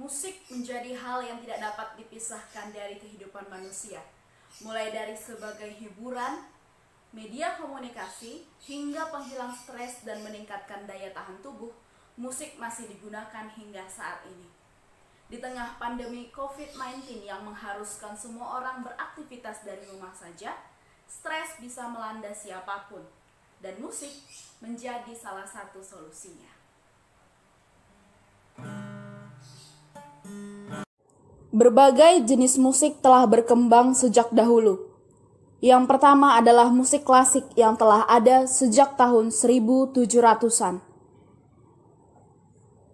Musik menjadi hal yang tidak dapat dipisahkan dari kehidupan manusia, mulai dari sebagai hiburan, media komunikasi, hingga penghilang stres dan meningkatkan daya tahan tubuh. Musik masih digunakan hingga saat ini. Di tengah pandemi COVID-19 yang mengharuskan semua orang beraktivitas dari rumah saja, stres bisa melanda siapa pun, dan musik menjadi salah satu solusinya. Berbagai jenis musik telah berkembang sejak dahulu. Yang pertama adalah musik klasik yang telah ada sejak tahun 1700-an.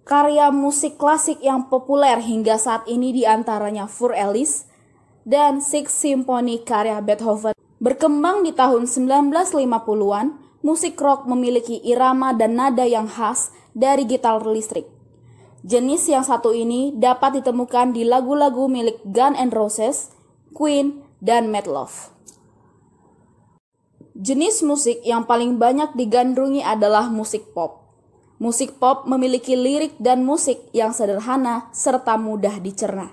Karya musik klasik yang populer hingga saat ini di antaranya Fur Ellis dan Six Symphony karya Beethoven. Berkembang di tahun 1950-an, musik rock memiliki irama dan nada yang khas dari gitar listrik. Jenis yang satu ini dapat ditemukan di lagu-lagu milik Gun N' Roses, Queen, dan Meatloaf. Jenis musik yang paling banyak digandrungi adalah musik pop. Musik pop memiliki lirik dan musik yang sederhana serta mudah dicerna.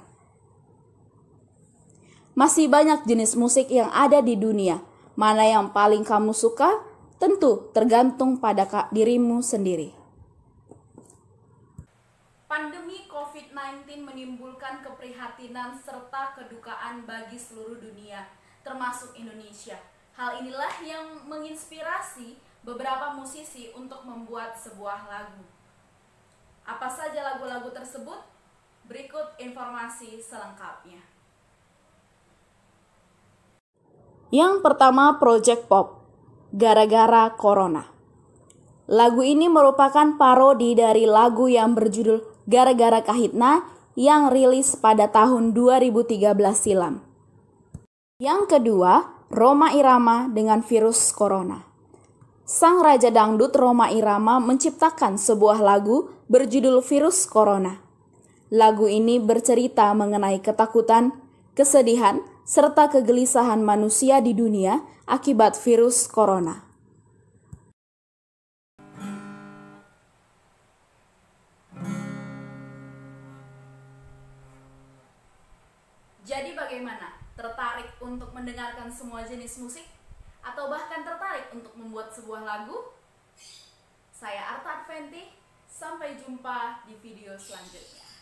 Masih banyak jenis musik yang ada di dunia. Mana yang paling kamu suka? Tentu tergantung pada dirimu sendiri. Pandemi COVID-19 menimbulkan keprihatinan serta kedukaan bagi seluruh dunia, termasuk Indonesia. Hal inilah yang menginspirasi beberapa musisi untuk membuat sebuah lagu. Apa saja lagu-lagu tersebut? Berikut informasi selengkapnya. Yang pertama Project Pop, Gara-gara Corona. Lagu ini merupakan parodi dari lagu yang berjudul gara-gara Kahitna yang rilis pada tahun 2013 silam. Yang kedua, Roma Irama dengan virus corona. Sang Raja Dangdut Roma Irama menciptakan sebuah lagu berjudul Virus Corona. Lagu ini bercerita mengenai ketakutan, kesedihan, serta kegelisahan manusia di dunia akibat virus corona. Jadi bagaimana? Tertarik untuk mendengarkan semua jenis musik? Atau bahkan tertarik untuk membuat sebuah lagu? Saya Arta Adventi, sampai jumpa di video selanjutnya.